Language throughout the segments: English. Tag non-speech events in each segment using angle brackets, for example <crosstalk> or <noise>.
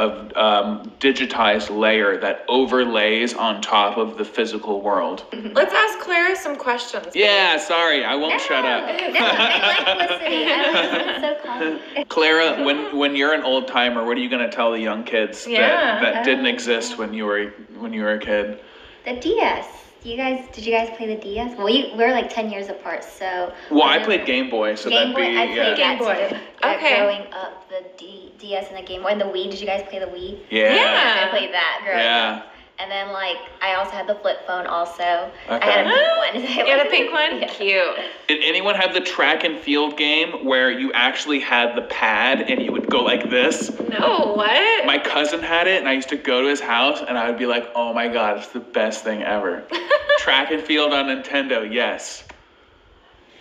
of um, digitized layer that overlays on top of the physical world. Let's ask Clara some questions. Yeah, sorry, I won't shut up. <laughs> No, I like listening. <laughs> So. Clara, when when you're an old timer, what are you gonna tell the young kids Yeah. that, that didn't exist when you were when you were a kid? The DS. You guys, did you guys play the DS? Well, you, we're like 10 years apart, so. Well, I remember- played Game Boy, so Game that'd Boy, be I yeah. played Game Boy. too. Yeah, Okay. Growing up, the D, DS and the Game Boy and the Wii. Did you guys play the Wii? yeah. Yeah. I played that growing Yeah. up. And then like I also had the flip phone. Also, I Okay. had a pink one. <laughs> You had a pink one? Yeah. Cute. Did anyone have the track and field game where you actually had the pad and you would go like this? No, what? My cousin had it, and I used to go to his house, and I would be like, "Oh my god, it's the best thing ever." <laughs> track and field on Nintendo, yes.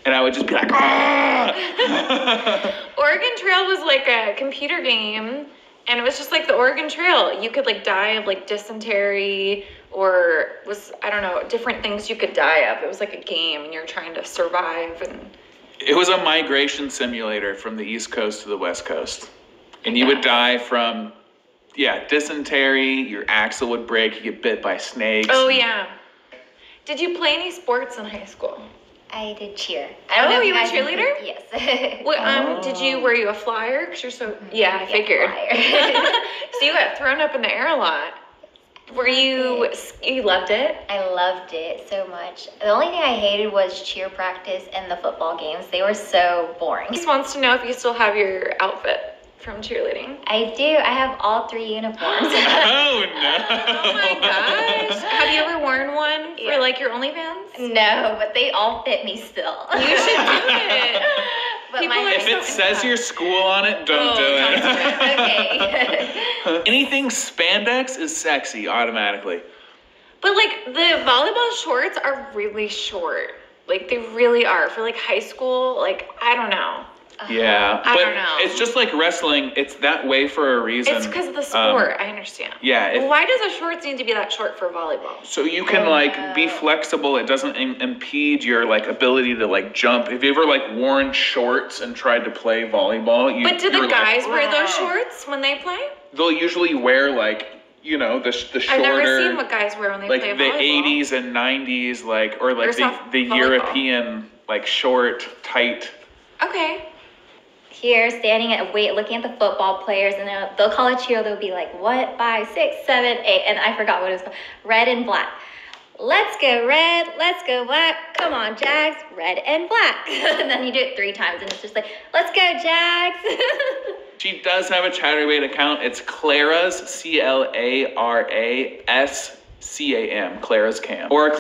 And I would just be like, <laughs> "Ah!" Oregon Trail was like a computer game, and it was just like the Oregon Trail. You could like die of like dysentery or was I don't know different things you could die of. It was like a game, and you're trying to survive. And It was a migration simulator from the East Coast to the West Coast. And you would die from, yeah, dysentery, your axle would break, you get bit by snakes. oh yeah, did you play any sports in high school? I did cheer. I don't Oh, know if you were guys did- cheerleader? Yes. <laughs> What um did you Oh. were you a flyer? Cause you're so yeah, I Yeah, figured. flyer. <laughs> so you got thrown up in the air a lot. Were you you loved it? I loved it so much. The only thing I hated was cheer practice and the football games. They were so boring. Just wants to know if you still have your outfit from cheerleading. I do. I have all three uniforms. <laughs> Oh no. Oh my gosh. Have you ever worn one for Yeah. Like your OnlyFans? no, but they all fit me still. You should do <laughs> it. but People my If it says your school on it, don't Oh, do don't it. do it. <laughs> okay. <laughs> Anything spandex is sexy automatically. But like the volleyball shorts are really short. Like they really are for like high school. Like I don't know. Yeah, I but don't know. it's just like wrestling. It's that way for a reason. It's because of the Um, sport. I understand. yeah, if- why does a shorts need to be that short for volleyball? So you can Oh, like be flexible. It doesn't Im- impede your like ability to like jump. Have you ever like worn shorts and tried to play volleyball? You, But do the you're like, guys wear those shorts when they play? They'll usually wear like you know the the I've never seen what guys wear when they like play the 80s and 90s like or like the, the volleyball. European like short tight. Okay. Here, standing at wait, looking at the football players, and they'll, they'll call a cheer. They'll be like, "What? Five, six, seven, eight, and I forgot what it was called. Red and black. Let's go red. Let's go black. Come on, Jags. Red and black. <laughs> and then you do it three times, and it's just like, "Let's go, Jags." <laughs> She does have a Chaturbate account. It's Clara's C L A R A S C A M Clara's Cam or